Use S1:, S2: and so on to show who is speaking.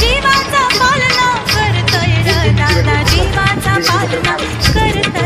S1: जीवाचा पालना करतय दादा जीवाचा पालना करतय.